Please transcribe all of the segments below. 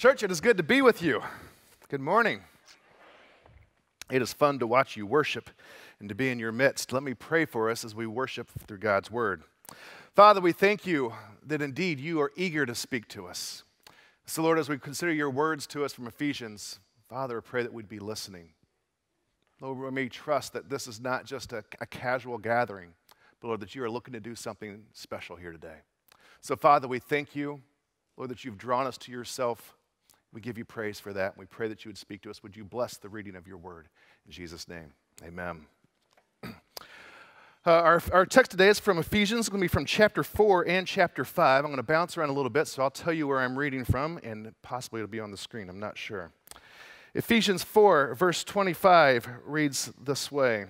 Church, it is good to be with you. Good morning. It is fun to watch you worship and to be in your midst. Let me pray for us as we worship through God's word. Father, we thank you that indeed you are eager to speak to us. So, Lord, as we consider your words to us from Ephesians, Father, I pray that we'd be listening. Lord, we may trust that this is not just a, a casual gathering, but Lord, that you are looking to do something special here today. So, Father, we thank you, Lord, that you've drawn us to yourself we give you praise for that. We pray that you would speak to us. Would you bless the reading of your word? In Jesus' name, amen. Uh, our, our text today is from Ephesians. It's going to be from chapter 4 and chapter 5. I'm going to bounce around a little bit, so I'll tell you where I'm reading from, and possibly it'll be on the screen. I'm not sure. Ephesians 4, verse 25 reads this way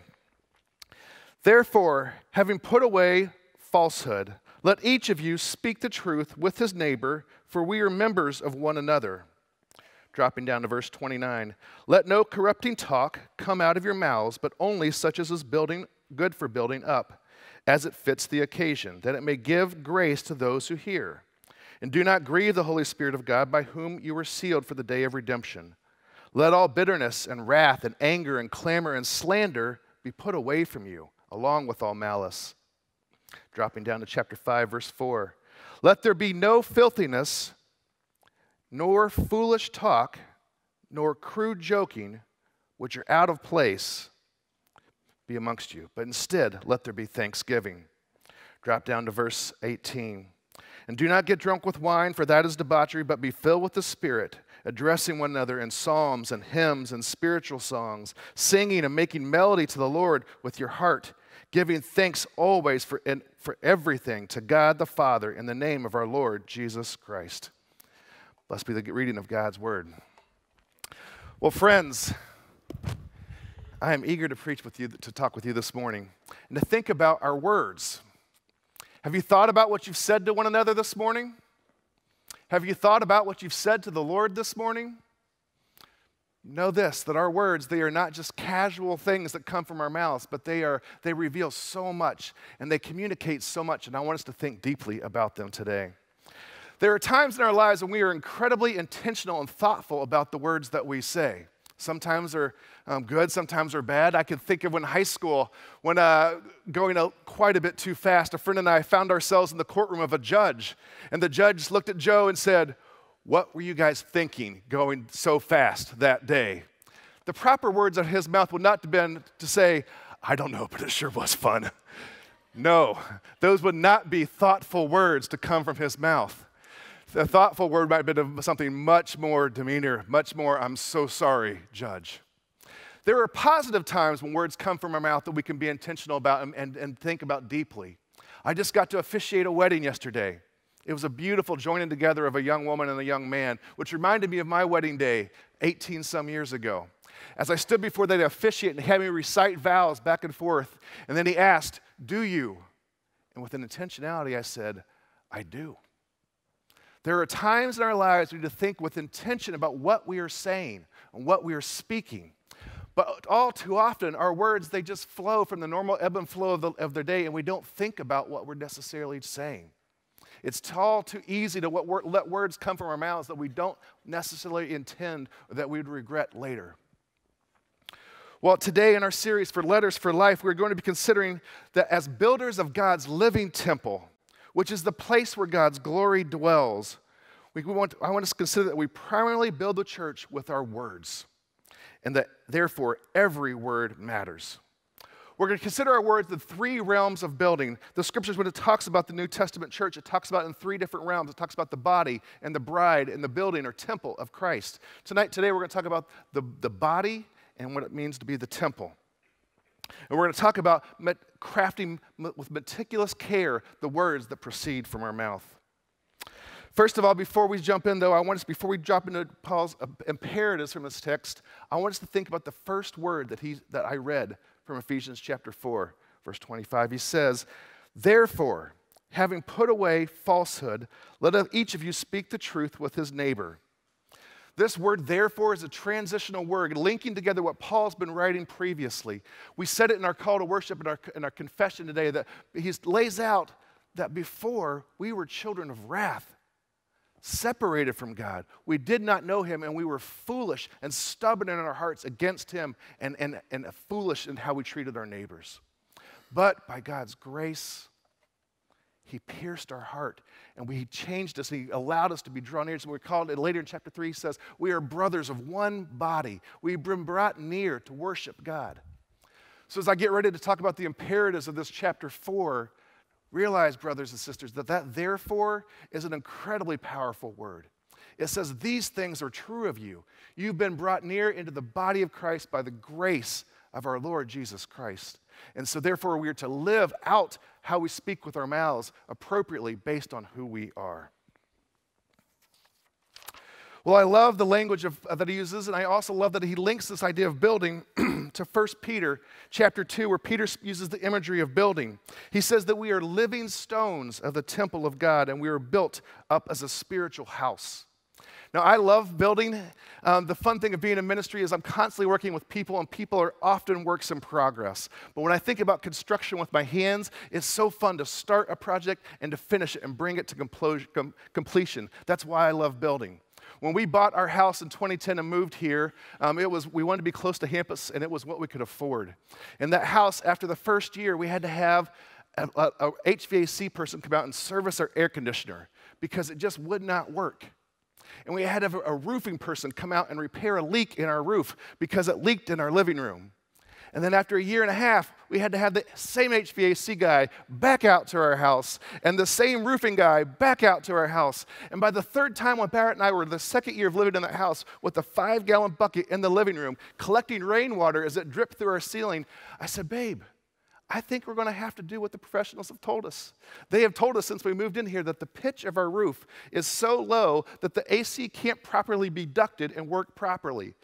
Therefore, having put away falsehood, let each of you speak the truth with his neighbor, for we are members of one another. Dropping down to verse 29. Let no corrupting talk come out of your mouths, but only such as is building good for building up, as it fits the occasion, that it may give grace to those who hear. And do not grieve the Holy Spirit of God, by whom you were sealed for the day of redemption. Let all bitterness and wrath and anger and clamor and slander be put away from you, along with all malice. Dropping down to chapter 5, verse 4. Let there be no filthiness nor foolish talk, nor crude joking, which are out of place, be amongst you. But instead, let there be thanksgiving. Drop down to verse 18. And do not get drunk with wine, for that is debauchery, but be filled with the Spirit, addressing one another in psalms and hymns and spiritual songs, singing and making melody to the Lord with your heart, giving thanks always for, and for everything to God the Father in the name of our Lord Jesus Christ. Blessed be the reading of God's word. Well, friends, I am eager to preach with you, to talk with you this morning, and to think about our words. Have you thought about what you've said to one another this morning? Have you thought about what you've said to the Lord this morning? Know this that our words, they are not just casual things that come from our mouths, but they are they reveal so much and they communicate so much, and I want us to think deeply about them today. There are times in our lives when we are incredibly intentional and thoughtful about the words that we say. Sometimes they're um, good, sometimes they're bad. I can think of when high school, when uh, going a, quite a bit too fast, a friend and I found ourselves in the courtroom of a judge. And the judge looked at Joe and said, What were you guys thinking going so fast that day? The proper words out of his mouth would not have been to say, I don't know, but it sure was fun. No, those would not be thoughtful words to come from his mouth. The thoughtful word might have been something much more demeanor, much more, I'm so sorry, judge. There are positive times when words come from our mouth that we can be intentional about and, and, and think about deeply. I just got to officiate a wedding yesterday. It was a beautiful joining together of a young woman and a young man, which reminded me of my wedding day 18 some years ago. As I stood before them to officiate and had me recite vows back and forth, and then he asked, Do you? And with an intentionality, I said, I do. There are times in our lives we need to think with intention about what we are saying and what we are speaking. But all too often, our words, they just flow from the normal ebb and flow of, the, of their day, and we don't think about what we're necessarily saying. It's all too easy to let words come from our mouths that we don't necessarily intend or that we would regret later. Well, today in our series for Letters for Life, we're going to be considering that as builders of God's living temple, which is the place where God's glory dwells, we want, I want us to consider that we primarily build the church with our words, and that therefore every word matters. We're going to consider our words the three realms of building. The scriptures, when it talks about the New Testament church, it talks about in three different realms. It talks about the body and the bride and the building or temple of Christ. Tonight, today, we're going to talk about the, the body and what it means to be the temple. And we're going to talk about crafting with meticulous care the words that proceed from our mouth. First of all, before we jump in, though, I want us, before we drop into Paul's imperatives from this text, I want us to think about the first word that, he, that I read from Ephesians chapter 4, verse 25. He says, Therefore, having put away falsehood, let each of you speak the truth with his neighbor this word, therefore, is a transitional word, linking together what Paul's been writing previously. We said it in our call to worship in our, in our confession today that he lays out that before we were children of wrath, separated from God. We did not know him, and we were foolish and stubborn in our hearts against him and, and, and foolish in how we treated our neighbors. But by God's grace, he pierced our heart and we, changed us. He allowed us to be drawn near. So we're called, it later in chapter 3, he says, We are brothers of one body. We've been brought near to worship God. So as I get ready to talk about the imperatives of this chapter 4, realize, brothers and sisters, that that therefore is an incredibly powerful word. It says, These things are true of you. You've been brought near into the body of Christ by the grace of our Lord Jesus Christ. And so, therefore, we are to live out how we speak with our mouths appropriately based on who we are. Well, I love the language of, uh, that he uses, and I also love that he links this idea of building to 1 Peter chapter 2, where Peter uses the imagery of building. He says that we are living stones of the temple of God, and we are built up as a spiritual house. Now, I love building. Um, the fun thing of being in ministry is I'm constantly working with people, and people are often works in progress. But when I think about construction with my hands, it's so fun to start a project and to finish it and bring it to complo- completion. That's why I love building. When we bought our house in 2010 and moved here, um, it was, we wanted to be close to campus, and it was what we could afford. And that house, after the first year, we had to have a, a HVAC person come out and service our air conditioner because it just would not work and we had a, a roofing person come out and repair a leak in our roof because it leaked in our living room. And then after a year and a half, we had to have the same HVAC guy back out to our house and the same roofing guy back out to our house. And by the third time when Barrett and I were the second year of living in that house with a five gallon bucket in the living room, collecting rainwater as it dripped through our ceiling, I said, Babe, I think we're going to have to do what the professionals have told us. They have told us since we moved in here that the pitch of our roof is so low that the AC can't properly be ducted and work properly.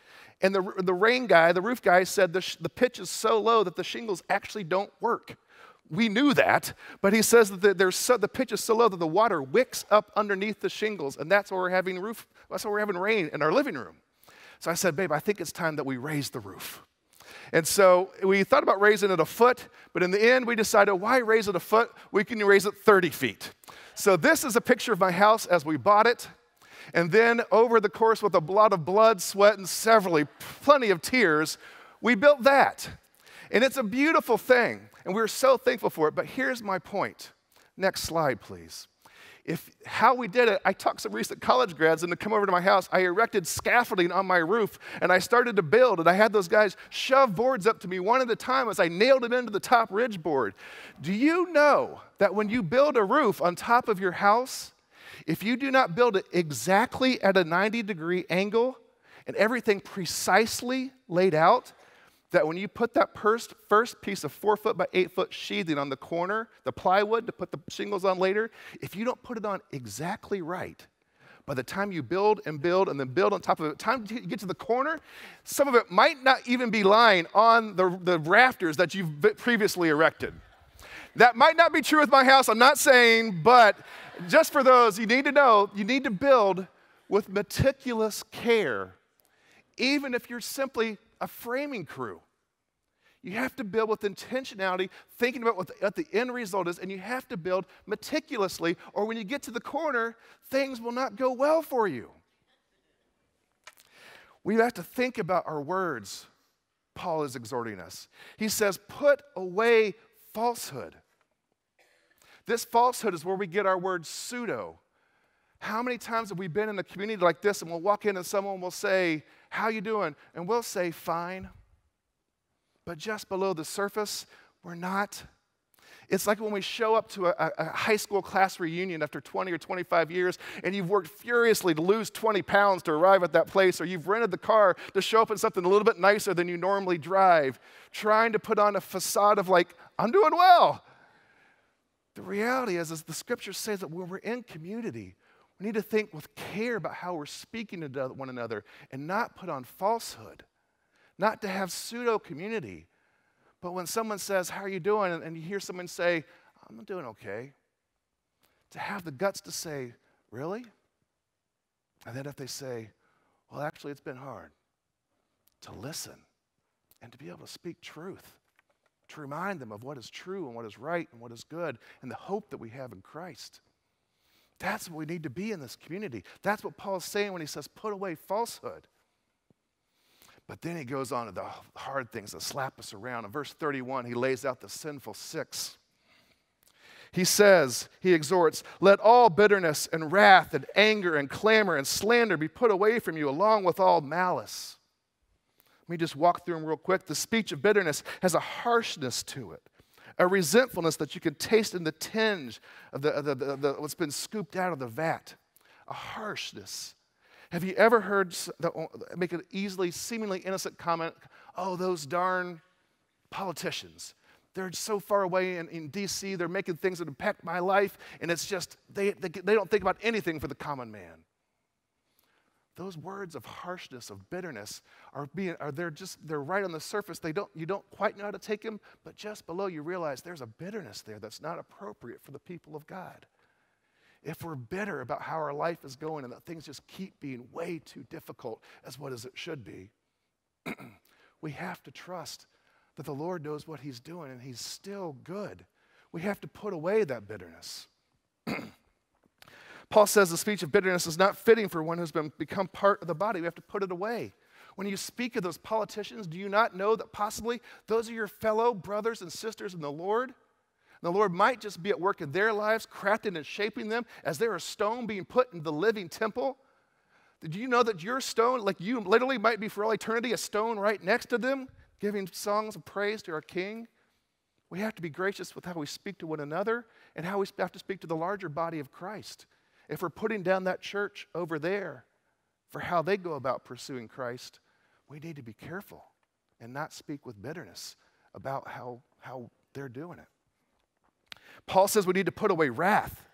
And the, the rain guy, the roof guy, said the, sh- the pitch is so low that the shingles actually don't work. We knew that, but he says that the, so, the pitch is so low that the water wicks up underneath the shingles, and that's why we're having roof. That's why we're having rain in our living room. So I said, babe, I think it's time that we raise the roof. And so we thought about raising it a foot, but in the end, we decided why raise it a foot? We can raise it 30 feet. So this is a picture of my house as we bought it. And then over the course, with a lot of blood, sweat, and severally plenty of tears, we built that. And it's a beautiful thing. And we're so thankful for it. But here's my point. Next slide, please if how we did it, I talked some recent college grads and to come over to my house. I erected scaffolding on my roof and I started to build. And I had those guys shove boards up to me one at a time as I nailed them into the top ridge board. Do you know that when you build a roof on top of your house, if you do not build it exactly at a 90 degree angle and everything precisely laid out, that when you put that first, first piece of four foot by eight foot sheathing on the corner, the plywood to put the shingles on later, if you don't put it on exactly right, by the time you build and build and then build on top of it, time you get to the corner, some of it might not even be lying on the, the rafters that you've previously erected. That might not be true with my house, I'm not saying, but just for those, you need to know you need to build with meticulous care, even if you're simply a framing crew. You have to build with intentionality, thinking about what the, what the, end result is, and you have to build meticulously, or when you get to the corner, things will not go well for you. We have to think about our words, Paul is exhorting us. He says, Put away falsehood. This falsehood is where we get our word pseudo. How many times have we been in a community like this and we'll walk in and someone will say, how you doing? And we'll say, fine. But just below the surface, we're not. It's like when we show up to a, a, high school class reunion after 20 or 25 years and you've worked furiously to lose 20 pounds to arrive at that place, or you've rented the car to show up in something a little bit nicer than you normally drive, trying to put on a facade of, like, I'm doing well. The reality is, is the scripture says that when we're in community, we need to think with care about how we're speaking to one another and not put on falsehood, not to have pseudo community. But when someone says, How are you doing? and you hear someone say, I'm doing okay, to have the guts to say, Really? And then if they say, Well, actually, it's been hard, to listen and to be able to speak truth, to remind them of what is true and what is right and what is good and the hope that we have in Christ. That's what we need to be in this community. That's what Paul is saying when he says, put away falsehood. But then he goes on to the hard things that slap us around. In verse 31, he lays out the sinful six. He says, he exhorts, let all bitterness and wrath and anger and clamor and slander be put away from you, along with all malice. Let me just walk through them real quick. The speech of bitterness has a harshness to it, a resentfulness that you can taste in the tinge of the, the, the, the what's been scooped out of the vat, a harshness. Have you ever heard the, make an easily, seemingly innocent comment? Oh, those darn politicians. They're so far away in, in DC, they're making things that impact my life, and it's just, they, they, they don't think about anything for the common man. Those words of harshness, of bitterness, are being, are they're just, they're right on the surface. They don't, you don't quite know how to take them, but just below you realize there's a bitterness there that's not appropriate for the people of God if we're bitter about how our life is going and that things just keep being way too difficult as what as it should be, we have to trust that the Lord knows what He's doing and He's still good. We have to put away that bitterness. Paul says the speech of bitterness is not fitting for one who's been, become part of the body. We have to put it away. When you speak of those politicians, do you not know that possibly those are your fellow brothers and sisters in the Lord? The Lord might just be at work in their lives, crafting and shaping them as they're a stone being put in the living temple. Did you know that your stone, like you literally might be for all eternity, a stone right next to them, giving songs of praise to our King? We have to be gracious with how we speak to one another and how we have to speak to the larger body of Christ. If we're putting down that church over there for how they go about pursuing Christ, we need to be careful and not speak with bitterness about how, how they're doing it. Paul says we need to put away wrath.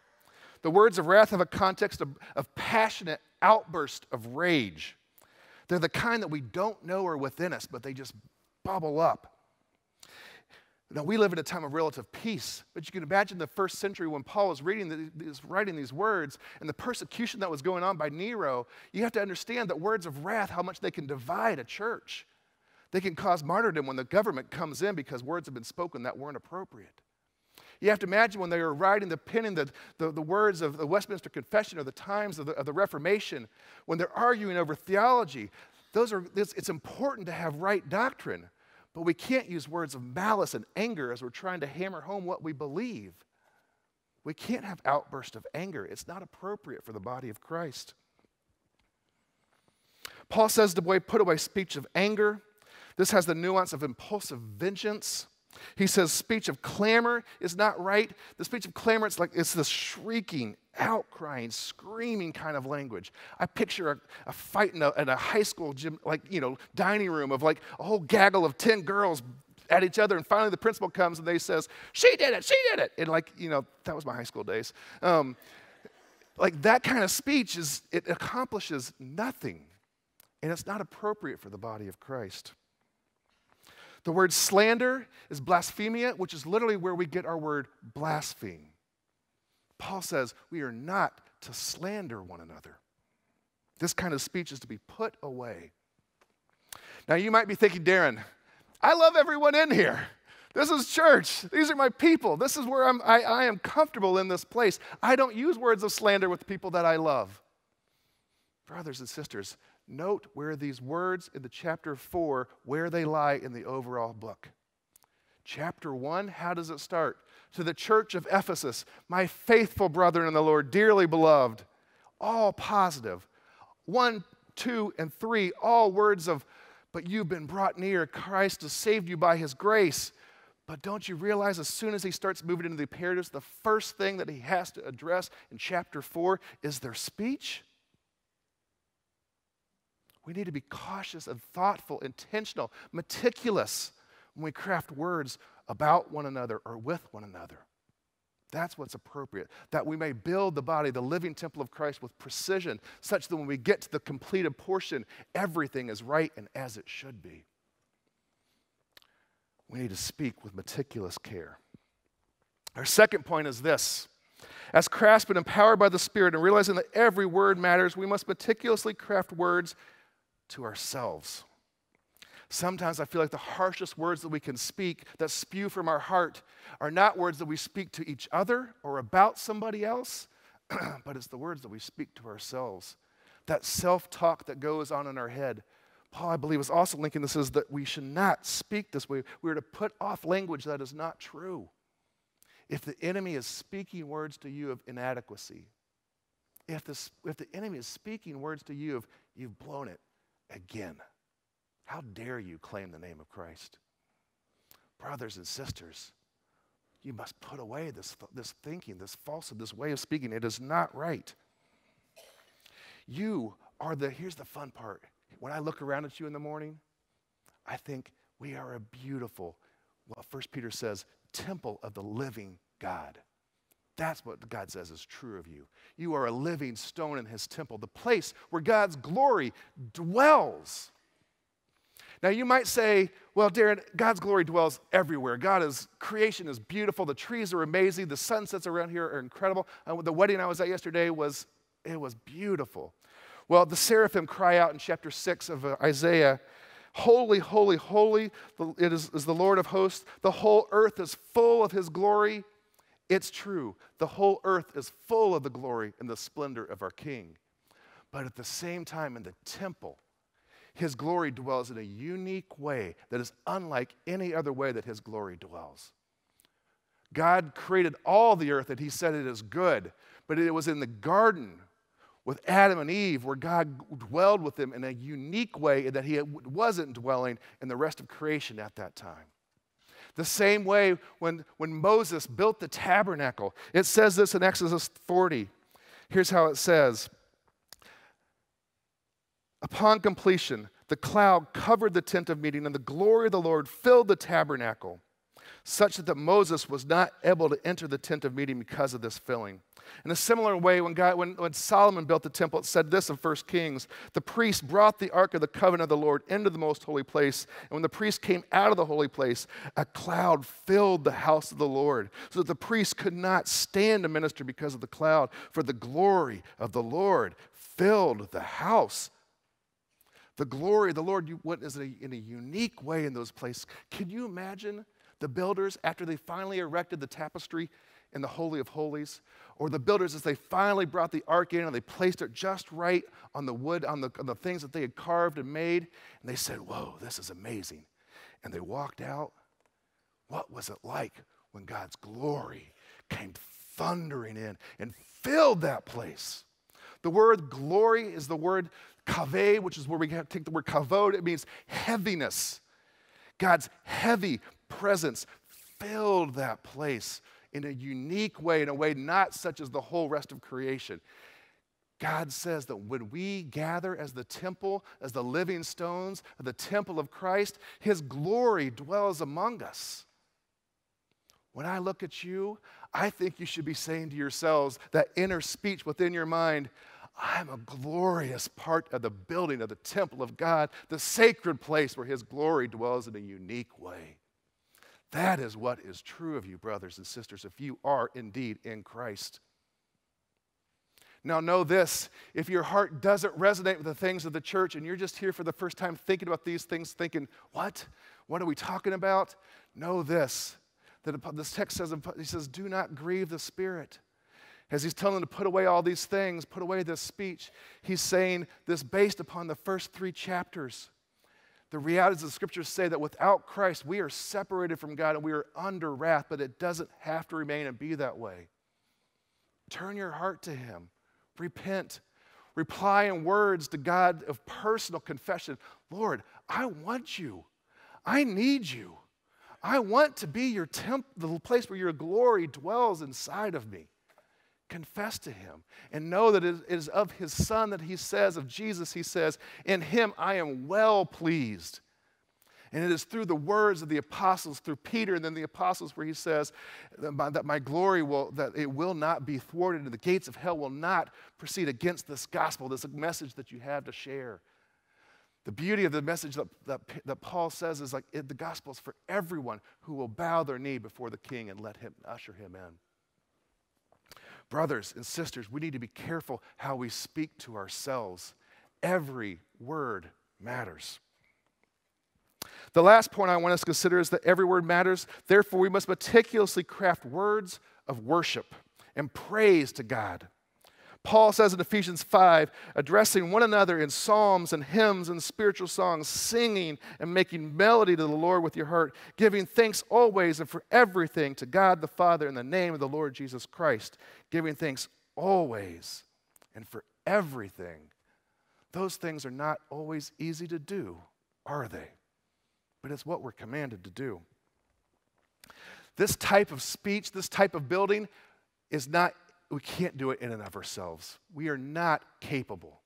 The words of wrath have a context of, of passionate outburst of rage. They're the kind that we don't know are within us, but they just bubble up. Now, we live in a time of relative peace, but you can imagine the first century when Paul was reading these, writing these words and the persecution that was going on by Nero. You have to understand that words of wrath, how much they can divide a church. They can cause martyrdom when the government comes in because words have been spoken that weren't appropriate. You have to imagine when they were writing, the penning the, the, the words of the Westminster Confession or the times of the, of the Reformation, when they're arguing over theology, those are, it's, it's important to have right doctrine, but we can't use words of malice and anger as we're trying to hammer home what we believe. We can't have outbursts of anger. It's not appropriate for the body of Christ. Paul says to boy, put away speech of anger. This has the nuance of impulsive vengeance. He says speech of clamor is not right. The speech of clamor, it's like it's this shrieking, outcrying, screaming kind of language. I picture a, a fight in a, in a, high school gym, like, you know, dining room of like a whole gaggle of 10 girls at each other. And finally the principal comes and they says, she did it, she did it. And like, you know, that was my high school days. Um, like that kind of speech is, it accomplishes nothing. And it's not appropriate for the body of Christ. The word slander is blasphemia, which is literally where we get our word blaspheme. Paul says we are not to slander one another. This kind of speech is to be put away. Now, you might be thinking, Darren, I love everyone in here. This is church. These are my people. This is where I'm, I, I am comfortable in this place. I don't use words of slander with people that I love. Brothers and sisters, note where these words in the chapter 4 where they lie in the overall book. Chapter 1 how does it start? To the church of ephesus my faithful brethren in the lord dearly beloved all positive. 1 2 and 3 all words of but you've been brought near. Christ has saved you by his grace. But don't you realize as soon as he starts moving into the imperatives the first thing that he has to address in chapter 4 is their speech we need to be cautious and thoughtful, intentional, meticulous when we craft words about one another or with one another. That's what's appropriate. That we may build the body, the living temple of Christ, with precision, such that when we get to the completed portion, everything is right and as it should be. We need to speak with meticulous care. Our second point is this. As craftsmen empowered by the Spirit and realizing that every word matters, we must meticulously craft words to ourselves. Sometimes I feel like the harshest words that we can speak that spew from our heart are not words that we speak to each other or about somebody else, but it's the words that we speak to ourselves. That self talk that goes on in our head. Paul, I believe, is also linking this is that we should not speak this way. We are to put off language that is not true. If the enemy is speaking words to you of inadequacy, if, this, if the enemy is speaking words to you of you've blown it again, how dare you claim the name of Christ? Brothers and sisters, you must put away this, this thinking, this falsehood, this way of speaking. It is not right. You are the, here's the fun part. When I look around at you in the morning, I think we are a beautiful, well, First Peter says, temple of the living God. That's what God says is true of you. You are a living stone in his temple, the place where God's glory dwells. Now, you might say, well, Darren, God's glory dwells everywhere. God is, creation is beautiful. The trees are amazing. The sunsets around here are incredible. And the wedding I was at yesterday was, it was beautiful. Well, the seraphim cry out in chapter 6 of uh, Isaiah, Holy, holy, holy, it is, is the Lord of hosts. The whole earth is full of his glory. It's true. The whole earth is full of the glory and the splendor of our King. But at the same time, in the temple, his glory dwells in a unique way that is unlike any other way that His glory dwells. God created all the earth and He said it is good, but it was in the garden with Adam and Eve where God dwelled with them in a unique way that He wasn't dwelling in the rest of creation at that time. The same way when, when Moses built the tabernacle, it says this in Exodus 40. Here's how it says Upon completion, the cloud covered the tent of meeting, and the glory of the Lord filled the tabernacle, such that Moses was not able to enter the tent of meeting because of this filling. In a similar way, when, God, when, when Solomon built the temple, it said this in 1 Kings the priest brought the ark of the covenant of the Lord into the most holy place. And when the priest came out of the holy place, a cloud filled the house of the Lord, so that the priest could not stand to minister because of the cloud, for the glory of the Lord filled the house the glory of the Lord went in a unique way in those places. Can you imagine the builders after they finally erected the tapestry in the Holy of Holies? Or the builders as they finally brought the ark in and they placed it just right on the wood, on the, on the things that they had carved and made. And they said, Whoa, this is amazing. And they walked out. What was it like when God's glory came thundering in and filled that place? The word glory is the word kaveh, which is where we take the word kavod. It means heaviness. God's heavy presence filled that place in a unique way, in a way not such as the whole rest of creation. God says that when we gather as the temple, as the living stones of the temple of Christ, His glory dwells among us. When I look at you, I think you should be saying to yourselves that inner speech within your mind I'm a glorious part of the building of the temple of God, the sacred place where His glory dwells in a unique way. That is what is true of you, brothers and sisters, if you are indeed in Christ. Now, know this if your heart doesn't resonate with the things of the church and you're just here for the first time thinking about these things, thinking, what? What are we talking about? Know this that this text says, he says, do not grieve the Spirit. As he's telling them to put away all these things, put away this speech, he's saying this based upon the first three chapters. The realities of the scriptures say that without Christ, we are separated from God and we are under wrath, but it doesn't have to remain and be that way. Turn your heart to Him, repent, reply in words to God of personal confession. Lord, I want you, I need you. I want to be your temp, the place where your glory dwells inside of me confess to him and know that it is of his son that he says, of Jesus, he says, In him I am well pleased. And it is through the words of the apostles, through Peter and then the apostles, where he says that my, that my, glory will, that it will not be thwarted, and the gates of hell will not proceed against this gospel, this message that you have to share. The beauty of the message that, that, that Paul says is like it, the gospel is for everyone who will bow their knee before the king and let him usher him in. Brothers and sisters, we need to be careful how we speak to ourselves. Every word matters. The last point I want us to consider is that every word matters. Therefore, we must meticulously craft words of worship and praise to God. Paul says in Ephesians 5, addressing one another in psalms and hymns and spiritual songs, singing and making melody to the Lord with your heart, giving thanks always and for everything to God the Father in the name of the Lord Jesus Christ, giving thanks always and for everything. Those things are not always easy to do, are they? But it's what we're commanded to do. This type of speech, this type of building is not we can't do it in and of ourselves. We are not capable.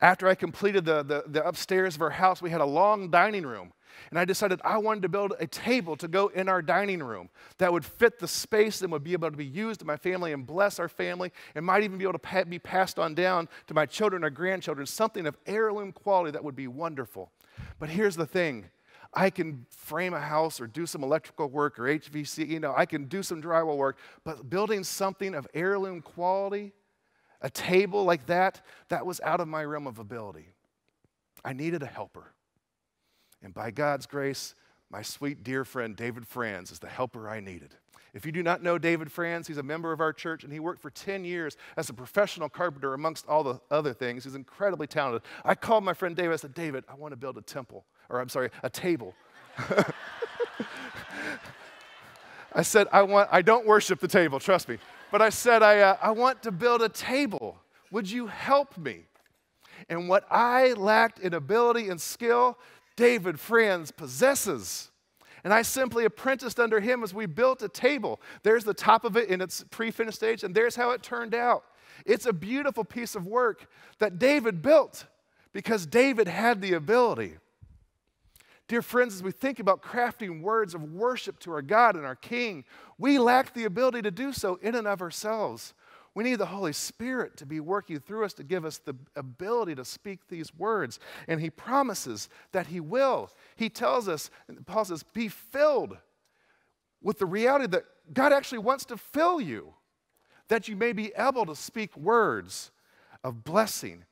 After I completed the, the, the, upstairs of our house, we had a long dining room. And I decided I wanted to build a table to go in our dining room that would fit the space and would be able to be used in my family and bless our family and might even be able to be passed on down to my children or grandchildren, something of heirloom quality that would be wonderful. But here's the thing I can frame a house or do some electrical work or HVC, you know, I can do some drywall work, but building something of heirloom quality, a table like that, that was out of my realm of ability. I needed a helper. And by God's grace, my sweet dear friend David Franz is the helper I needed. If you do not know David Franz, he's a member of our church and he worked for 10 years as a professional carpenter amongst all the other things. He's incredibly talented. I called my friend David. I said, David, I want to build a temple, or I'm sorry, a table. I said, I want, I don't worship the table, trust me. But I said, I, uh, I want to build a table. Would you help me? And what I lacked in ability and skill, David Franz possesses. And I simply apprenticed under him as we built a table. There's the top of it in its pre finished stage, and there's how it turned out. It's a beautiful piece of work that David built because David had the ability. Dear friends, as we think about crafting words of worship to our God and our King, we lack the ability to do so in and of ourselves. We need the Holy Spirit to be working through us to give us the ability to speak these words. And He promises that He will. He tells us, Paul says, be filled with the reality that God actually wants to fill you, that you may be able to speak words of blessing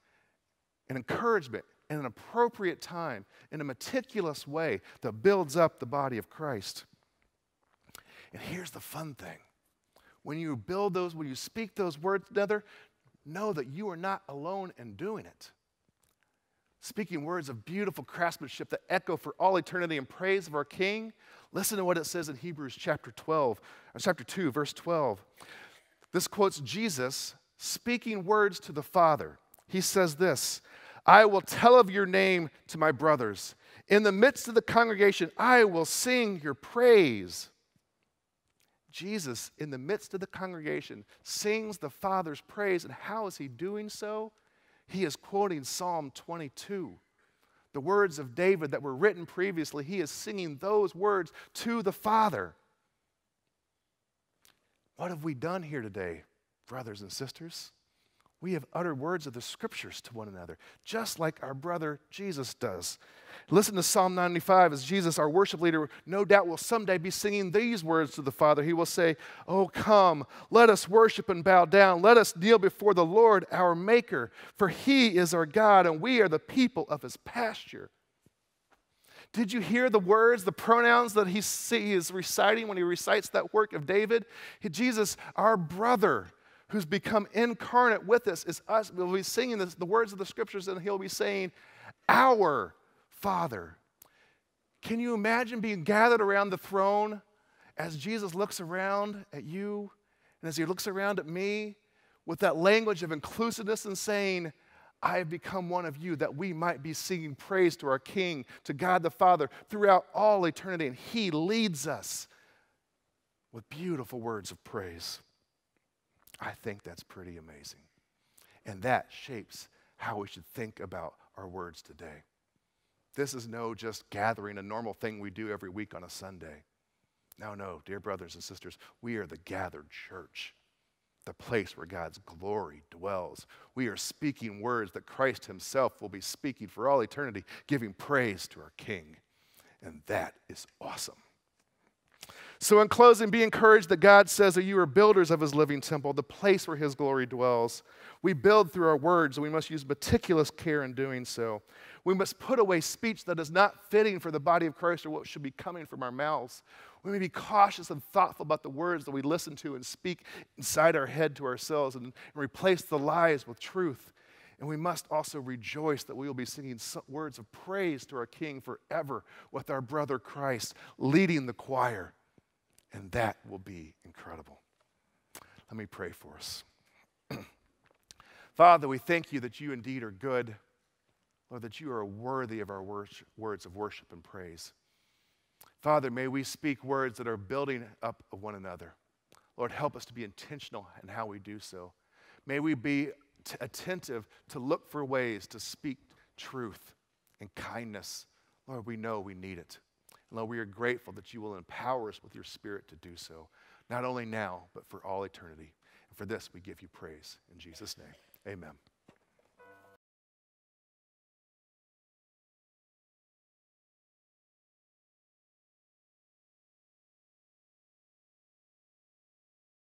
and encouragement in an appropriate time, in a meticulous way that builds up the body of Christ. And here's the fun thing when you build those, when you speak those words together, know that you are not alone in doing it. Speaking words of beautiful craftsmanship that echo for all eternity in praise of our King. Listen to what it says in Hebrews chapter 12, or chapter 2, verse 12. This quotes Jesus speaking words to the Father. He says this I will tell of your name to my brothers. In the midst of the congregation, I will sing your praise. Jesus, in the midst of the congregation, sings the Father's praise. And how is he doing so? He is quoting Psalm 22. The words of David that were written previously, he is singing those words to the Father. What have we done here today, brothers and sisters? We have uttered words of the scriptures to one another, just like our brother Jesus does. Listen to Psalm 95 as Jesus, our worship leader, no doubt will someday be singing these words to the Father. He will say, Oh, come, let us worship and bow down. Let us kneel before the Lord, our Maker, for he is our God, and we are the people of his pasture. Did you hear the words, the pronouns that he is reciting when he recites that work of David? Jesus, our brother who's become incarnate with us is us. We'll be singing this, the words of the scriptures, and he'll be saying, Our Father. Can you imagine being gathered around the throne as Jesus looks around at you and as he looks around at me with that language of inclusiveness and saying, I have become one of you, that we might be singing praise to our King, to God the Father, throughout all eternity. And He leads us with beautiful words of praise. I think that's pretty amazing. And that shapes how we should think about our words today. This is no just gathering, a normal thing we do every week on a Sunday. No, no, dear brothers and sisters, we are the gathered church, the place where God's glory dwells. We are speaking words that Christ Himself will be speaking for all eternity, giving praise to our King. And that is awesome. So, in closing, be encouraged that God says that you are builders of his living temple, the place where his glory dwells. We build through our words, and we must use meticulous care in doing so. We must put away speech that is not fitting for the body of Christ or what should be coming from our mouths. We may be cautious and thoughtful about the words that we listen to and speak inside our head to ourselves and, and replace the lies with truth. And we must also rejoice that we will be singing words of praise to our King forever with our brother Christ leading the choir. And that will be incredible. Let me pray for us. Father, we thank you that you indeed are good, Lord, that you are worthy of our words of worship and praise. Father, may we speak words that are building up of one another. Lord, help us to be intentional in how we do so. May we be t- attentive to look for ways to speak truth and kindness. Lord, we know we need it. And Lord, we are grateful that you will empower us with your spirit to do so, not only now, but for all eternity. And for this, we give you praise. In Jesus' name, amen.